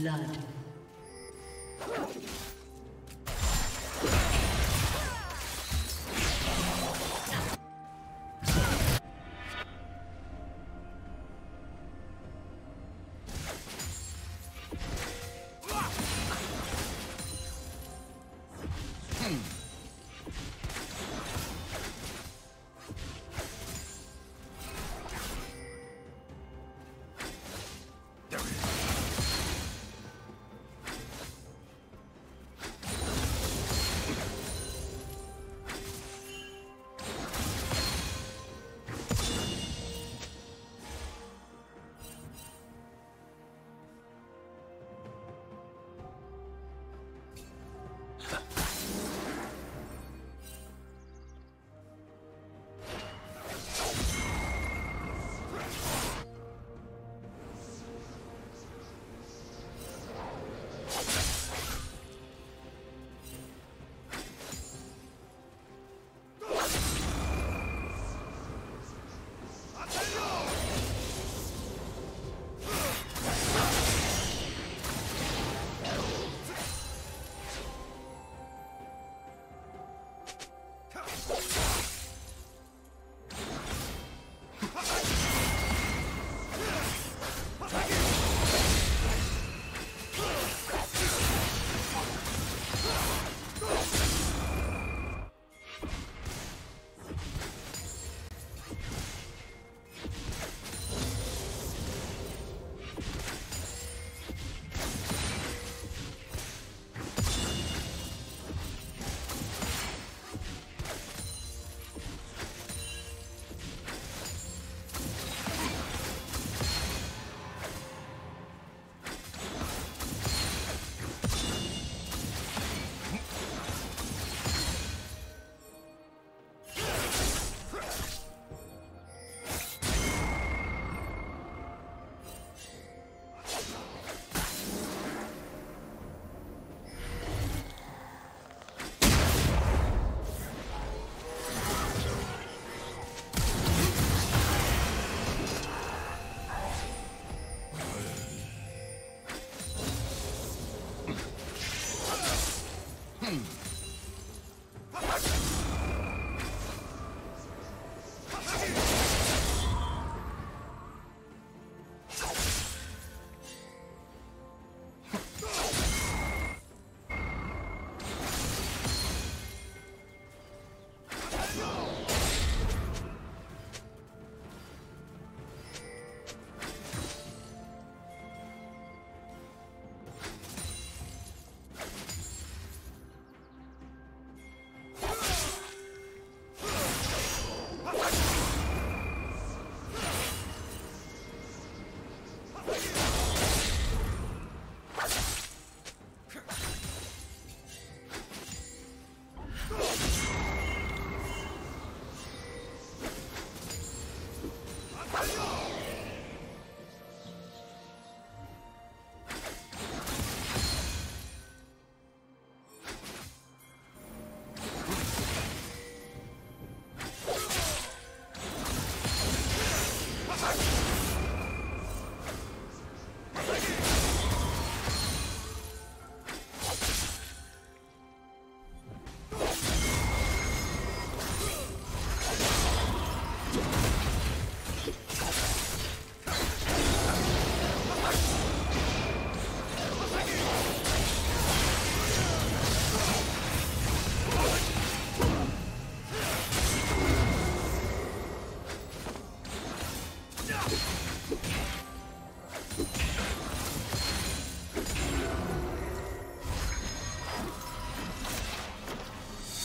Blood.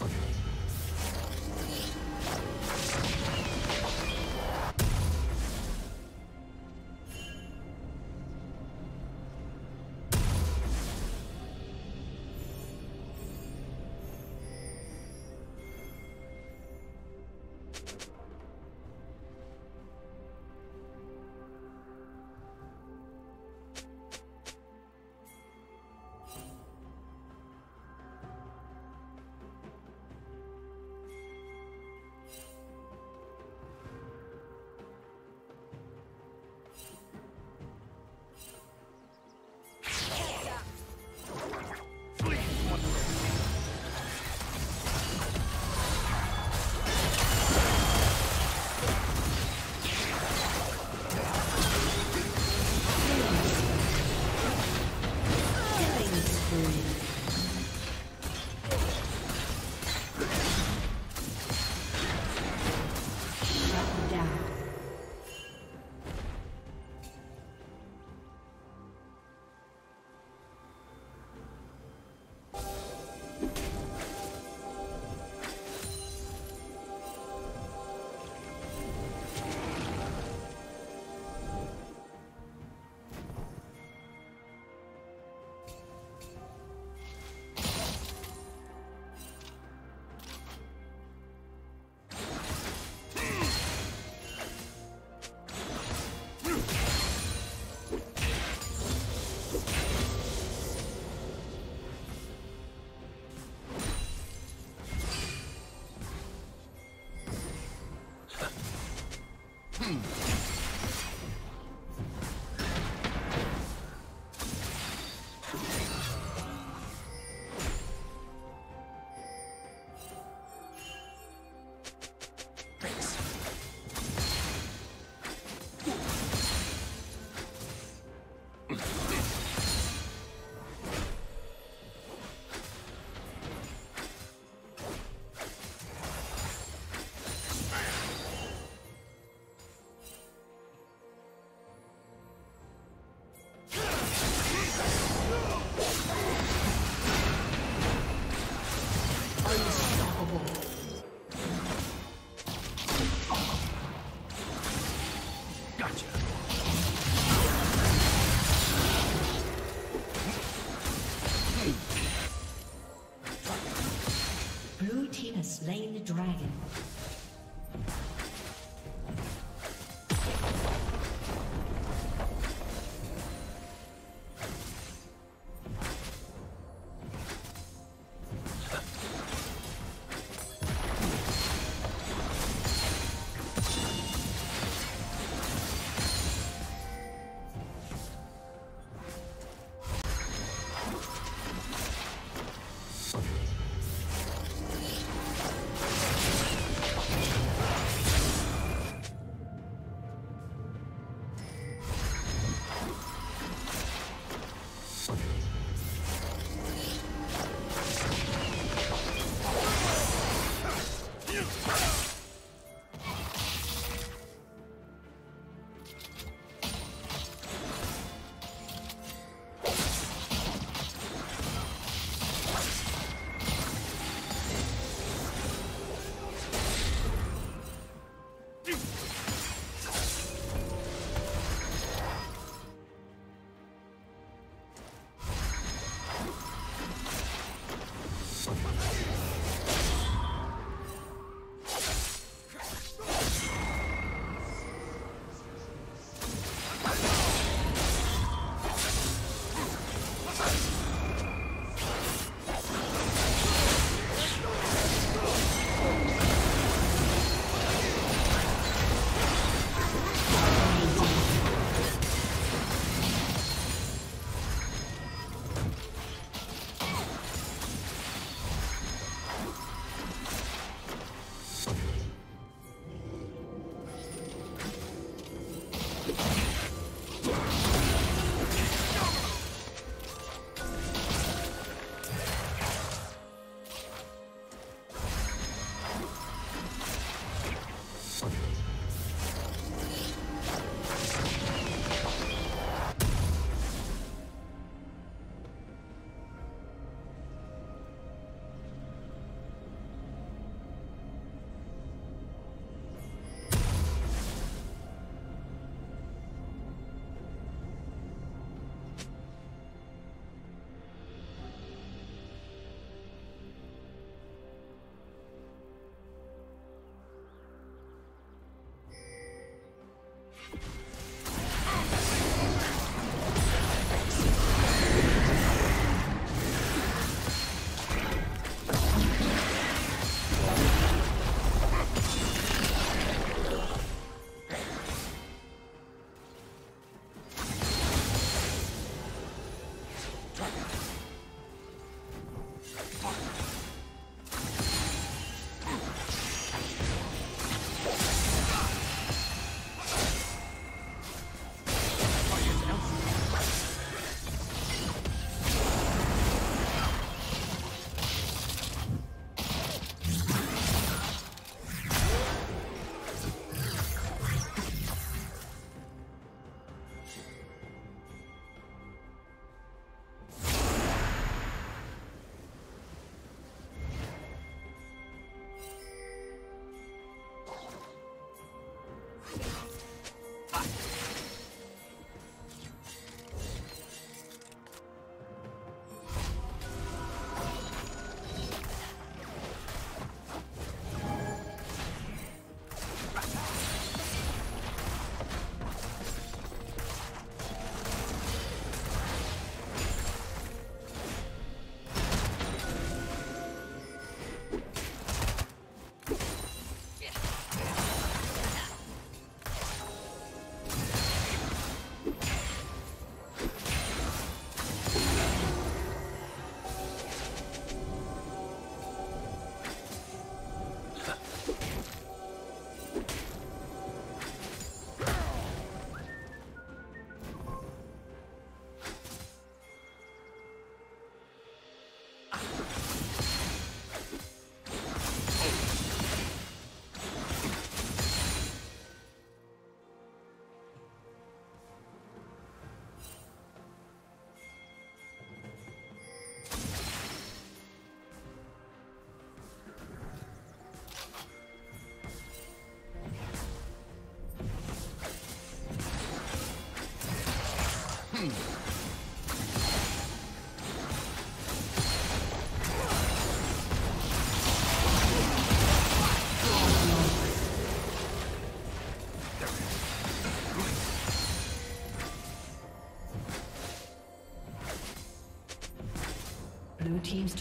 Okay.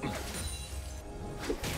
Thank you.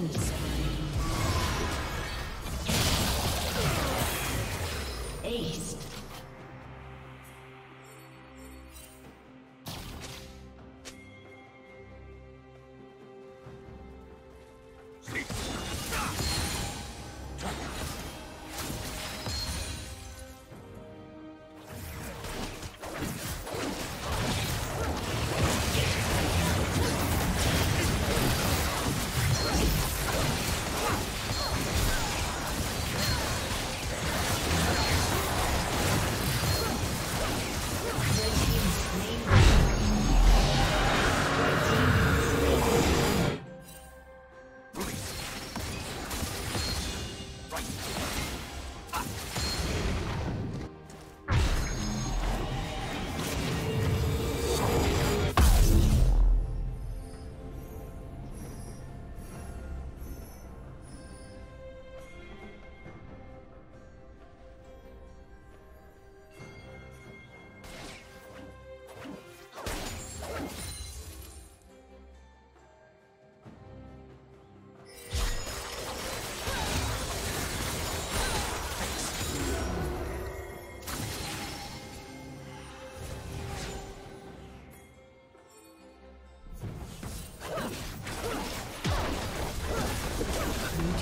killing spree.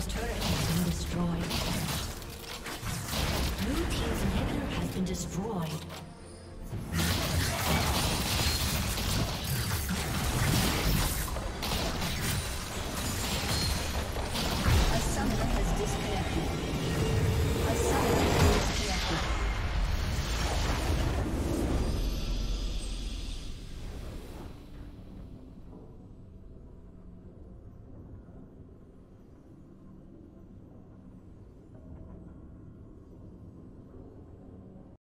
team's turret